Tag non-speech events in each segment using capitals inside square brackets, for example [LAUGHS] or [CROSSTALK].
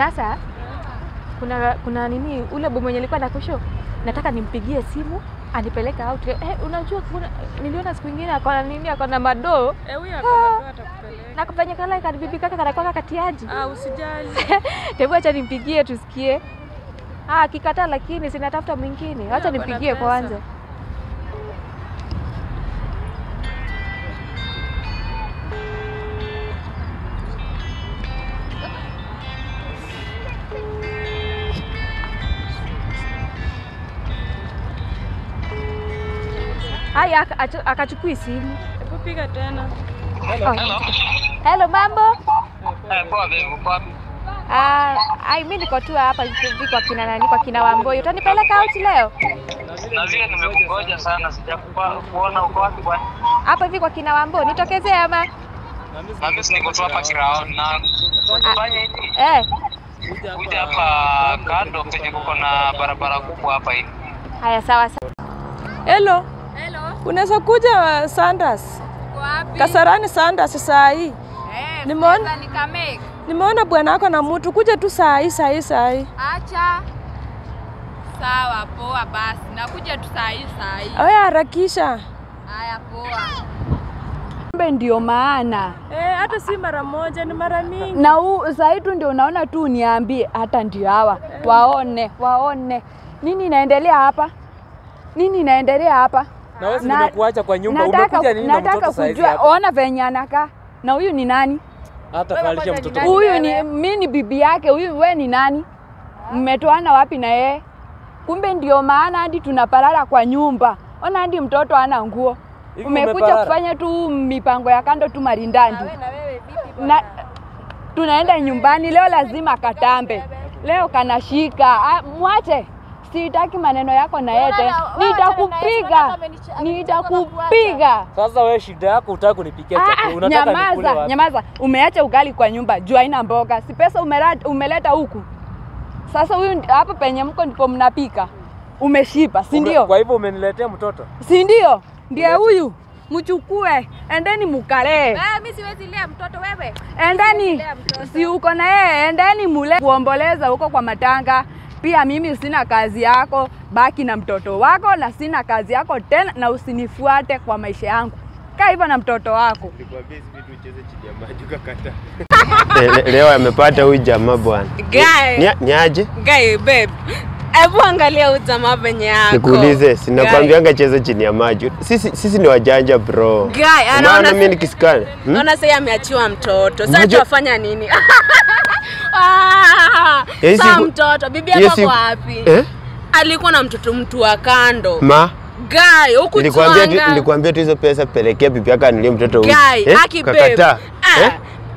Sasa kuna kuna nini ule bomu mwenye alikuwa nakusho, nataka nimpigie simu anipeleke out. Eh, unajua kuna, niliona siku nyingine akona nini, akona madoo Eh, huyo akona atakupeleka. na kufanya kala kanibibi kaka kana kanakwaka katiaji. Ah, usijali. [LAUGHS] Tebu acha nimpigie tusikie. Ah, kikata lakini sinatafuta mwingine. Acha nimpigie kwanza. Haya, akachukui simu. Hebu piga tena. Hello. Hello, mambo? Eh, poa uko wapi? Ah, ai mimi niko tu hapa hivi kwa kina nani kwa kina Wamboi. Utanipeleka out leo? Na vile nimekungoja sana sijakuona kuona uko wapi bwana. Hapa hivi kwa kina Wamboi. Nitokezee ama? Na mimi niko tu hapa kiraoni na fanya hivi. Eh, Kuja hapa kando penye kuko na barabara kubwa hapa hivi. haya sawa sawa. Hello. Unaweza kuja Sanders. uko wapi? Kasarani Sanders saa hii. Eh, Nimeona- nikamake. Nimeona bwana wako na mtu kuja tu saa hii saa hii saa hii. Acha. Sawa, poa basi. Nakuja tu saa hii saa hii. Oya, harakisha. Haya, poa. Kumbe ndio maana Eh, hata si mara moja ni mara mingi. na huu sahii tu ndio unaona tu niambie, hata ndio hawa eh, waone waone nini inaendelea hapa, nini inaendelea hapa. Na wewe Na- nimekuacha kwa nyumba, nataka, umekuja nini na mtoto sasa hivi? Nataka kujua, ona venye anakaa na huyu ni nani? Hata kalisha mtoto. Huyu ni mimi, ni bibi yake, huyu we ni nani? Mmetoana wapi na yeye? Kumbe ndio maana hadi tunaparara kwa nyumba. Ona hadi mtoto ana nguo. Umekuja kufanya tu mipango ya kando tu marindandi. Na tunaenda nyumbani leo, lazima katambe leo, kanashika. Ah, Mwache, sitaki maneno yako na Yete. Nitakupiga, nitakupiga. Sasa wewe shida yako utaki kunipikia Ah, chakula. ah, Unataka nikule nyamaza, wapi? nyamaza. Umeacha ugali kwa nyumba, juu haina mboga. Si pesa umeleta, huku. Sasa huyu hapa penye mko ndipo mnapika. umeshipa si ndio? Kwa hivyo umeniletea mtoto. Si ndio? Ndiye huyu. Mchukue, endeni mukalee. Eh, mimi siwezi lea mtoto wewe. Endeni, si uko na yeye, endeni mule kuomboleza huko kwa matanga. Pia mimi sina kazi yako, baki na mtoto wako, na sina kazi yako tena, na usinifuate kwa maisha yangu. Kaa hivyo na mtoto wako. Le- le- Leo amepata huyu jamaa bwana. Nyaje? guy babe. Hebu angalia huyu jamaa venye yako. Nikuulize, sinakwambianga cheza chini ya maji. Sisi sisi ni wajanja bro. Guy, anaona mimi nikisikana. Hmm? Naona sasa ameachiwa mtoto. Sasa tuwafanya nini? [LAUGHS] Ah, Ya hii mtoto bibi yako siku- wapi? Eh? Alikuwa na mtoto mtu wa kando. Ma, Guy, huku nilikwambia tu, nilikwambia tu hizo pesa pelekea bibi yako anilie mtoto huyu. Guy, aki babe. Ah, Eh?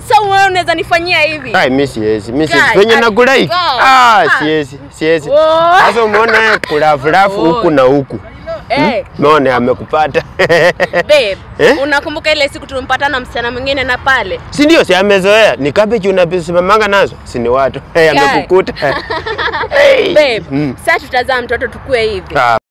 Sasa wewe unaweza nifanyia hivi? Ai, mimi siwezi. Mimi siwezi. Penye aki- nakudai. Ah, Ah. siwezi. Siwezi. Sasa umeona Oh. huku na huku. Eh, Umeona amekupata. [LAUGHS] babe, Eh? unakumbuka ile siku tulimpata na msichana mwingine na pale? si ndio? Si amezoea. Ni cabbage unasimamanga nazo, si ni watu. [LAUGHS] Hey, amekukuta. [LAUGHS] hey. Babe, Mm. sasa tutazaa mtoto tukue hivi. Ah,